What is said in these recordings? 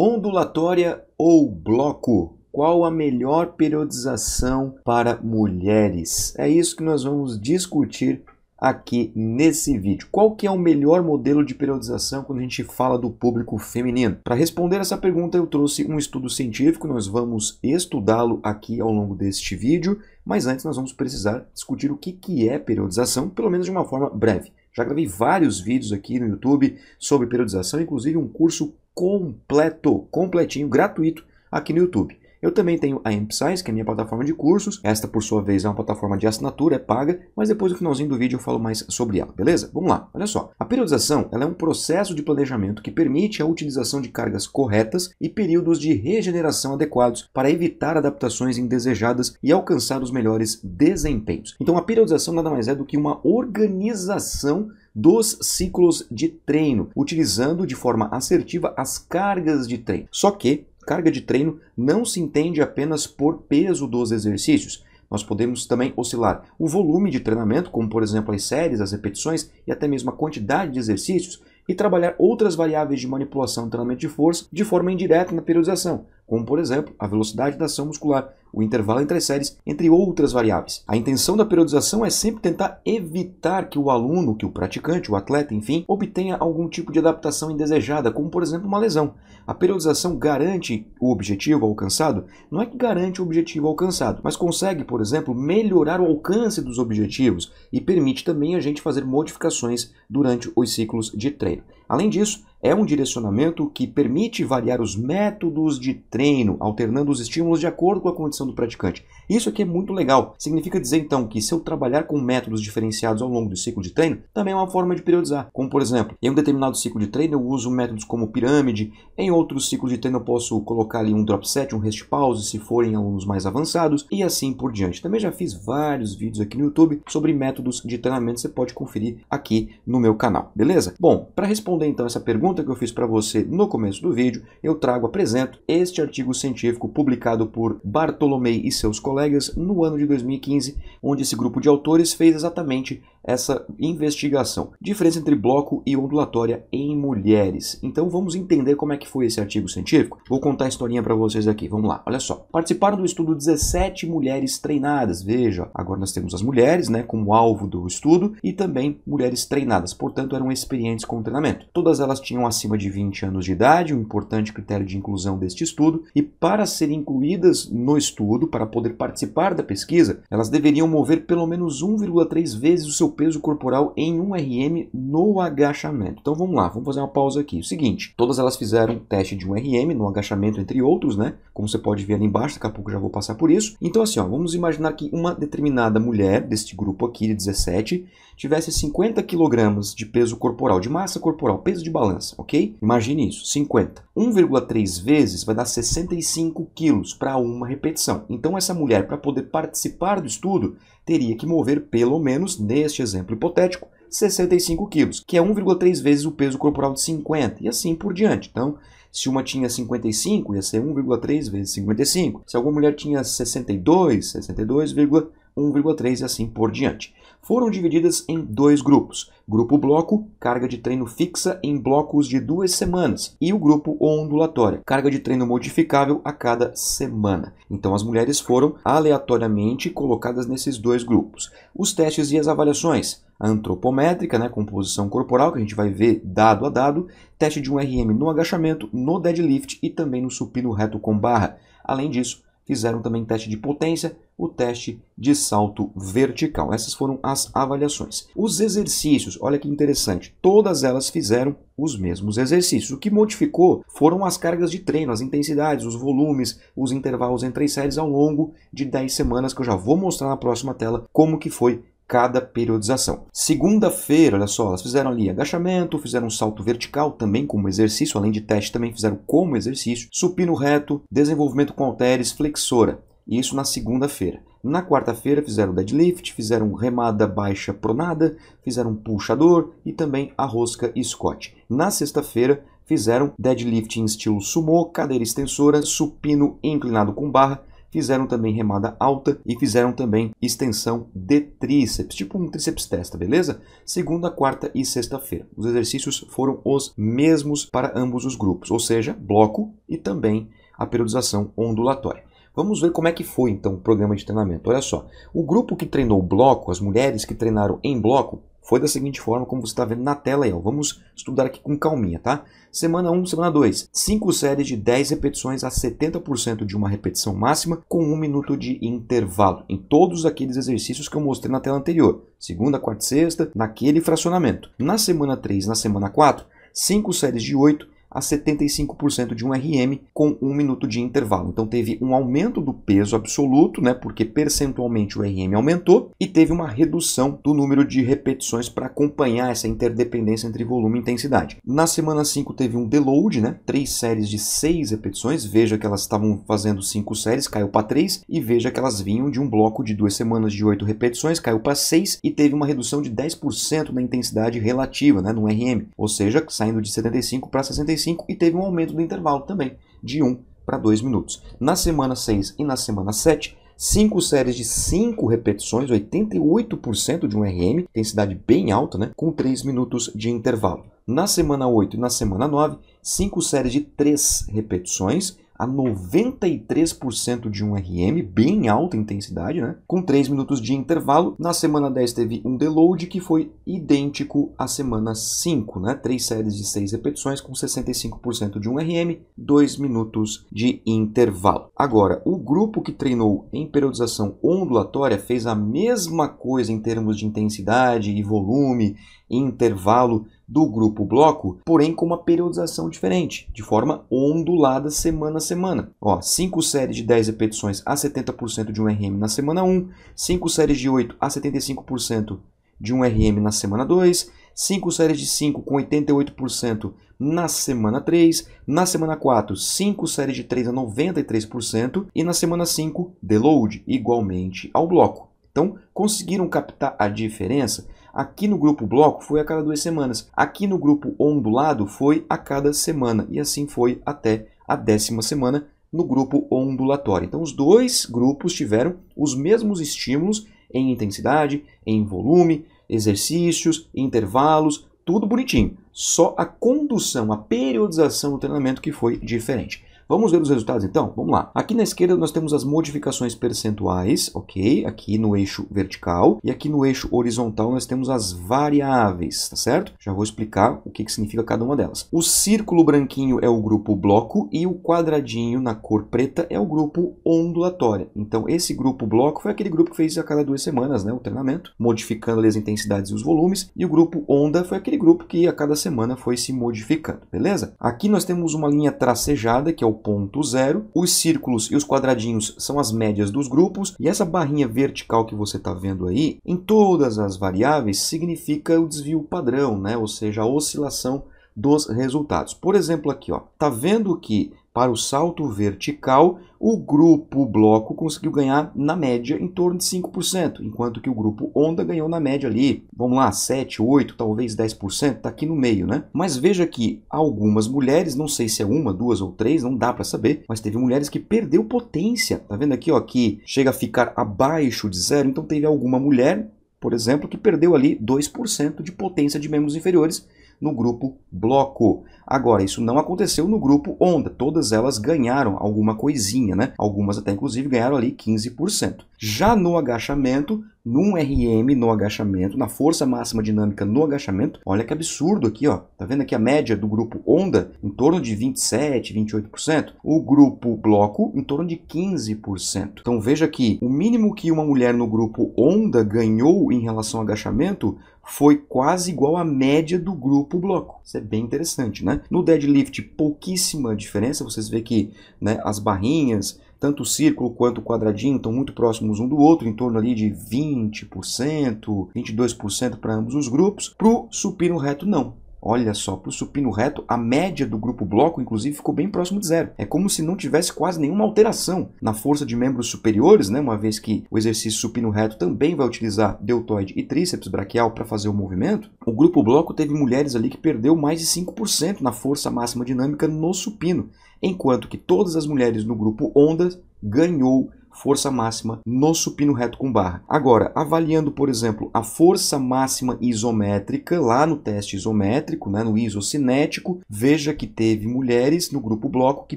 Ondulatória ou bloco? Qual a melhor periodização para mulheres? É isso que nós vamos discutir aqui nesse vídeo. Qual que é o melhor modelo de periodização quando a gente fala do público feminino? Para responder essa pergunta eu trouxe um estudo científico, nós vamos estudá-lo aqui ao longo deste vídeo, mas antes nós vamos precisar discutir o que, que é periodização, pelo menos de uma forma breve. Já gravei vários vídeos aqui no YouTube sobre periodização, inclusive um curso completo, completinho, gratuito aqui no YouTube. Eu também tenho a AmpScience, que é a minha plataforma de cursos. Esta, por sua vez, é uma plataforma de assinatura, é paga, mas depois no finalzinho do vídeo eu falo mais sobre ela, beleza? Vamos lá, olha só. A periodização ela é um processo de planejamento que permite a utilização de cargas corretas e períodos de regeneração adequados para evitar adaptações indesejadas e alcançar os melhores desempenhos. Então, a periodização nada mais é do que uma organização dos ciclos de treino, utilizando de forma assertiva as cargas de treino. Só que carga de treino não se entende apenas por peso dos exercícios. Nós podemos também oscilar o volume de treinamento, como por exemplo as séries, as repetições e até mesmo a quantidade de exercícios, e trabalhar outras variáveis de manipulação do treinamento de força de forma indireta na periodização, como por exemplo a velocidade da ação muscular, o intervalo entre as séries, entre outras variáveis. A intenção da periodização é sempre tentar evitar que o aluno, que o praticante, o atleta, enfim, obtenha algum tipo de adaptação indesejada, como por exemplo uma lesão. A periodização garante o objetivo alcançado? Não é que garante o objetivo alcançado, mas consegue, por exemplo, melhorar o alcance dos objetivos e permite também a gente fazer modificações durante os ciclos de treino. Além disso, é um direcionamento que permite variar os métodos de treino, alternando os estímulos de acordo com a condição do praticante. Isso aqui é muito legal. Significa dizer então que se eu trabalhar com métodos diferenciados ao longo do ciclo de treino, também é uma forma de periodizar. Como por exemplo, em um determinado ciclo de treino eu uso métodos como pirâmide, em outros ciclos de treino eu posso colocar ali um drop set, um rest pause, se forem alunos mais avançados e assim por diante. Também já fiz vários vídeos aqui no YouTube sobre métodos de treinamento, você pode conferir aqui no meu canal, beleza? Bom, para responder então essa pergunta pergunta que eu fiz para você no começo do vídeo, eu trago, apresento este artigo científico publicado por Bartolomei e seus colegas no ano de 2015, onde esse grupo de autores fez exatamente essa investigação. Diferença entre bloco e ondulatória em mulheres. Então vamos entender como é que foi esse artigo científico. Vou contar a historinha para vocês aqui. Vamos lá, olha só. Participaram do estudo 17 mulheres treinadas. Veja, agora nós temos as mulheres, né, como alvo do estudo e também mulheres treinadas. Portanto, eram experientes com treinamento. Todas elas tinham acima de 20 anos de idade, um importante critério de inclusão deste estudo, e para serem incluídas no estudo, para poder participar da pesquisa, elas deveriam mover pelo menos 1,3 vezes o seu peso corporal em 1 RM no agachamento. Então vamos lá, vamos fazer uma pausa aqui. O seguinte, todas elas fizeram teste de 1 RM no agachamento, entre outros, né? Como você pode ver ali embaixo, daqui a pouco já vou passar por isso. Então assim, ó, vamos imaginar que uma determinada mulher deste grupo aqui de 17 tivesse 50 kg de peso corporal, de massa corporal, peso de balança, ok? Imagine isso, 50. 1,3 vezes vai dar 65 quilos para uma repetição. Então essa mulher, para poder participar do estudo, teria que mover pelo menos, neste exemplo hipotético, 65 quilos, que é 1,3 vezes o peso corporal de 50, e assim por diante. Então, se uma tinha 55, ia ser 1,3 vezes 55. Se alguma mulher tinha 62, 62,1,3 e assim por diante foram divididas em dois grupos. Grupo bloco, carga de treino fixa em blocos de duas semanas, e o grupo ondulatória, carga de treino modificável a cada semana. Então as mulheres foram aleatoriamente colocadas nesses dois grupos. Os testes e as avaliações. Antropométrica, né, composição corporal, que a gente vai ver dado a dado, teste de um RM no agachamento, no deadlift e também no supino reto com barra. Além disso, fizeram também teste de potência, o teste de salto vertical. Essas foram as avaliações. Os exercícios, olha que interessante, todas elas fizeram os mesmos exercícios. O que modificou foram as cargas de treino, as intensidades, os volumes, os intervalos entre as séries ao longo de 10 semanas, que eu já vou mostrar na próxima tela como que foi cada periodização. Segunda-feira, olha só, elas fizeram ali agachamento, fizeram um salto vertical também como exercício, além de teste também fizeram como exercício, supino reto, desenvolvimento com halteres, flexora. Isso na segunda-feira. Na quarta-feira fizeram deadlift, fizeram remada baixa pronada, fizeram puxador e também a rosca Scott. Na sexta-feira fizeram deadlift em estilo sumô, cadeira extensora, supino inclinado com barra, fizeram também remada alta e fizeram também extensão de tríceps, tipo um tríceps testa, beleza? Segunda, quarta e sexta-feira. Os exercícios foram os mesmos para ambos os grupos, ou seja, bloco e também a periodização ondulatória. Vamos ver como é que foi então o programa de treinamento. Olha só, o grupo que treinou bloco, as mulheres que treinaram em bloco, foi da seguinte forma, como você está vendo na tela aí. Ó. Vamos estudar aqui com calminha, tá? Semana 1, semana 2. 5 séries de 10 repetições a 70% de uma repetição máxima com 1 minuto de intervalo. Em todos aqueles exercícios que eu mostrei na tela anterior. Segunda, quarta e sexta, naquele fracionamento. Na semana 3 na semana 4, 5 séries de 8 a 75% de um RM com um minuto de intervalo. Então teve um aumento do peso absoluto, né, porque percentualmente o RM aumentou, e teve uma redução do número de repetições para acompanhar essa interdependência entre volume e intensidade. Na semana 5 teve um deload, né, três séries de 6 repetições, veja que elas estavam fazendo 5 séries, caiu para 3, e veja que elas vinham de um bloco de duas semanas de 8 repetições, caiu para 6 e teve uma redução de 10% na intensidade relativa, né, no RM, ou seja, saindo de 75 para 65 e teve um aumento do intervalo também, de 1 para 2 minutos. Na semana 6 e na semana 7, 5 séries de 5 repetições, 88% de um RM, intensidade bem alta, né? com 3 minutos de intervalo. Na semana 8 e na semana 9, 5 séries de 3 repetições, a 93% de um RM, bem alta intensidade, né? com 3 minutos de intervalo. Na semana 10 teve um deload que foi idêntico à semana 5, né? 3 séries de 6 repetições com 65% de um RM, 2 minutos de intervalo. Agora, o grupo que treinou em periodização ondulatória fez a mesma coisa em termos de intensidade e volume intervalo do grupo bloco, porém com uma periodização diferente, de forma ondulada semana a semana. Ó, 5 séries de 10 repetições a 70% de um RM na semana 1, 5 séries de 8 a 75% de um RM na semana 2, 5 séries de 5 com 88% na semana 3, na semana 4, 5 séries de 3 a 93% e na semana 5, deload, igualmente ao bloco. Então, conseguiram captar a diferença? Aqui no grupo bloco foi a cada duas semanas. Aqui no grupo ondulado foi a cada semana. E assim foi até a décima semana no grupo ondulatório. Então, os dois grupos tiveram os mesmos estímulos em intensidade, em volume, exercícios, intervalos, tudo bonitinho. Só a condução, a periodização do treinamento que foi diferente. Vamos ver os resultados então? Vamos lá. Aqui na esquerda nós temos as modificações percentuais, ok? Aqui no eixo vertical. E aqui no eixo horizontal nós temos as variáveis, tá certo? Já vou explicar o que, que significa cada uma delas. O círculo branquinho é o grupo bloco e o quadradinho na cor preta é o grupo ondulatória. Então esse grupo bloco foi aquele grupo que fez a cada duas semanas né, o treinamento, modificando as intensidades e os volumes. E o grupo onda foi aquele grupo que a cada semana foi se modificando, beleza? Aqui nós temos uma linha tracejada, que é o ponto zero. Os círculos e os quadradinhos são as médias dos grupos. E essa barrinha vertical que você está vendo aí, em todas as variáveis, significa o desvio padrão, né? ou seja, a oscilação dos resultados. Por exemplo, aqui, ó, tá vendo que para o salto vertical, o grupo bloco conseguiu ganhar na média em torno de 5%, enquanto que o grupo onda ganhou na média ali, vamos lá, 7, 8, talvez 10%, está aqui no meio, né? Mas veja que algumas mulheres, não sei se é uma, duas ou três, não dá para saber, mas teve mulheres que perdeu potência. Tá vendo aqui, ó, que chega a ficar abaixo de zero, então teve alguma mulher, por exemplo, que perdeu ali 2% de potência de membros inferiores no grupo bloco. Agora, isso não aconteceu no grupo onda, todas elas ganharam alguma coisinha, né? Algumas até inclusive ganharam ali 15%. Já no agachamento, num RM no agachamento, na força máxima dinâmica no agachamento, olha que absurdo aqui, ó. Tá vendo aqui a média do grupo onda em torno de 27, 28%, o grupo bloco em torno de 15%. Então veja que o mínimo que uma mulher no grupo onda ganhou em relação ao agachamento foi quase igual à média do grupo bloco. Isso é bem interessante, né? No deadlift, pouquíssima diferença. Vocês vê que né, as barrinhas, tanto o círculo quanto o quadradinho, estão muito próximos um do outro, em torno ali de 20%, 22% para ambos os grupos. Para o supino reto, não. Olha só, para o supino reto, a média do grupo bloco, inclusive, ficou bem próximo de zero. É como se não tivesse quase nenhuma alteração na força de membros superiores, né? uma vez que o exercício supino reto também vai utilizar deltoide e tríceps braquial para fazer o movimento. O grupo bloco teve mulheres ali que perdeu mais de 5% na força máxima dinâmica no supino, enquanto que todas as mulheres no grupo ondas ganhou força máxima no supino reto com barra. Agora, avaliando, por exemplo, a força máxima isométrica lá no teste isométrico, né, no isocinético, veja que teve mulheres no grupo bloco que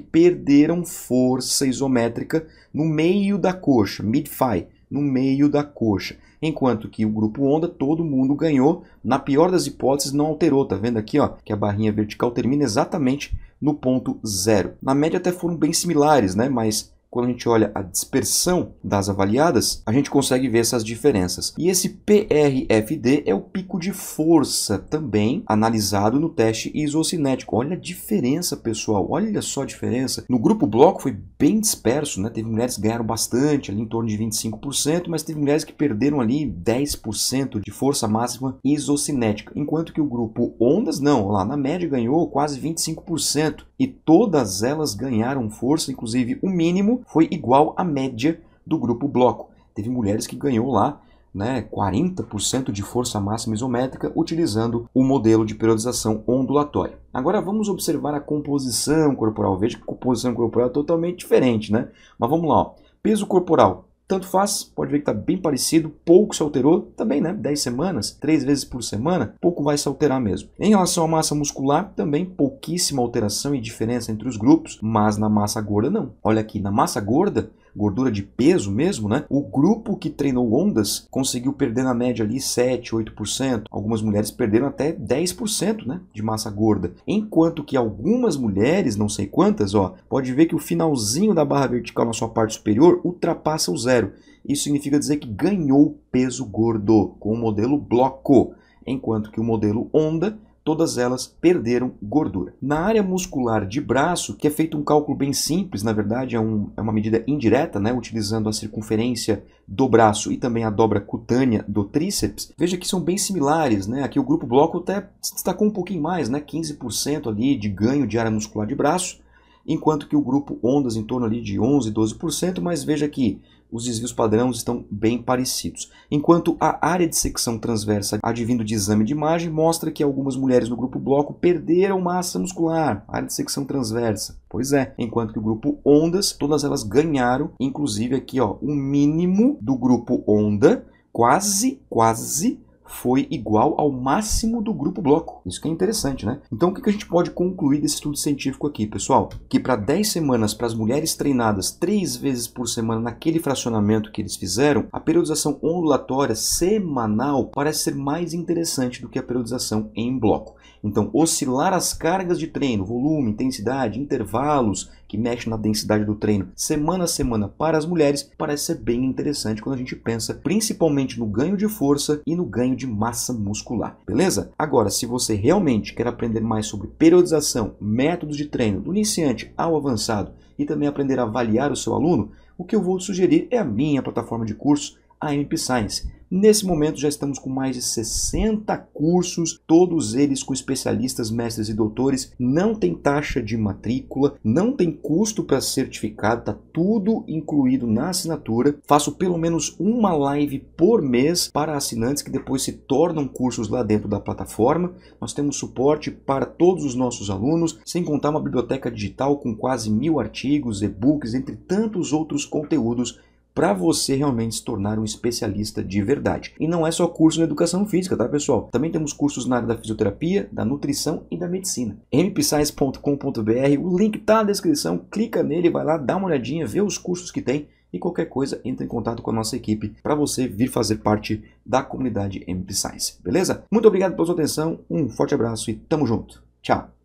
perderam força isométrica no meio da coxa, mid-thigh, no meio da coxa. Enquanto que o grupo onda, todo mundo ganhou. Na pior das hipóteses, não alterou. Tá vendo aqui, ó, que a barrinha vertical termina exatamente no ponto zero. Na média até foram bem similares, né? Mas quando a gente olha a dispersão das avaliadas, a gente consegue ver essas diferenças. E esse PRFD é o pico de força também analisado no teste isocinético. Olha a diferença, pessoal. Olha só a diferença. No grupo bloco foi bem disperso, né? Teve mulheres que ganharam bastante, ali em torno de 25%, mas teve mulheres que perderam ali 10% de força máxima isocinética, enquanto que o grupo ondas não, lá na média ganhou quase 25% e todas elas ganharam força, inclusive o mínimo foi igual à média do grupo bloco. Teve mulheres que ganhou lá né, 40% de força máxima isométrica utilizando o modelo de periodização ondulatória. Agora vamos observar a composição corporal. Veja que a composição corporal é totalmente diferente, né? Mas vamos lá, ó. peso corporal tanto faz, pode ver que está bem parecido, pouco se alterou, também, né? 10 semanas, 3 vezes por semana, pouco vai se alterar mesmo. Em relação à massa muscular, também pouquíssima alteração e diferença entre os grupos, mas na massa gorda não. Olha aqui, na massa gorda, gordura de peso mesmo, né? O grupo que treinou ondas conseguiu perder na média ali 7, 8%. Algumas mulheres perderam até 10%, né, de massa gorda. Enquanto que algumas mulheres, não sei quantas, ó, pode ver que o finalzinho da barra vertical na sua parte superior ultrapassa o zero. Isso significa dizer que ganhou peso gordo com o modelo bloco, enquanto que o modelo onda todas elas perderam gordura. Na área muscular de braço, que é feito um cálculo bem simples, na verdade é, um, é uma medida indireta, né, utilizando a circunferência do braço e também a dobra cutânea do tríceps, veja que são bem similares. Né? Aqui o grupo bloco até destacou um pouquinho mais, né, 15% ali de ganho de área muscular de braço, enquanto que o grupo ondas em torno ali de 11, 12%, mas veja que os desvios padrões estão bem parecidos. Enquanto a área de secção transversa advindo de exame de imagem mostra que algumas mulheres no grupo bloco perderam massa muscular, área de secção transversa. Pois é, enquanto que o grupo ondas, todas elas ganharam, inclusive aqui ó, o mínimo do grupo onda, quase, quase foi igual ao máximo do grupo bloco. Isso que é interessante, né? Então, o que a gente pode concluir desse estudo científico aqui, pessoal? Que para 10 semanas, para as mulheres treinadas 3 vezes por semana naquele fracionamento que eles fizeram, a periodização ondulatória semanal parece ser mais interessante do que a periodização em bloco. Então, oscilar as cargas de treino, volume, intensidade, intervalos que mexem na densidade do treino semana a semana para as mulheres parece ser bem interessante quando a gente pensa principalmente no ganho de força e no ganho de massa muscular, beleza? Agora, se você realmente quer aprender mais sobre periodização, métodos de treino do iniciante ao avançado e também aprender a avaliar o seu aluno, o que eu vou sugerir é a minha plataforma de curso, a MP Science Nesse momento já estamos com mais de 60 cursos, todos eles com especialistas, mestres e doutores. Não tem taxa de matrícula, não tem custo para certificado, está tudo incluído na assinatura. Faço pelo menos uma live por mês para assinantes que depois se tornam cursos lá dentro da plataforma. Nós temos suporte para todos os nossos alunos, sem contar uma biblioteca digital com quase mil artigos, e-books, entre tantos outros conteúdos para você realmente se tornar um especialista de verdade. E não é só curso na educação física, tá, pessoal? Também temos cursos na área da fisioterapia, da nutrição e da medicina. mpscience.com.br, o link tá na descrição, clica nele, vai lá, dá uma olhadinha, vê os cursos que tem e qualquer coisa, entre em contato com a nossa equipe para você vir fazer parte da comunidade MP Science, beleza? Muito obrigado pela sua atenção, um forte abraço e tamo junto. Tchau!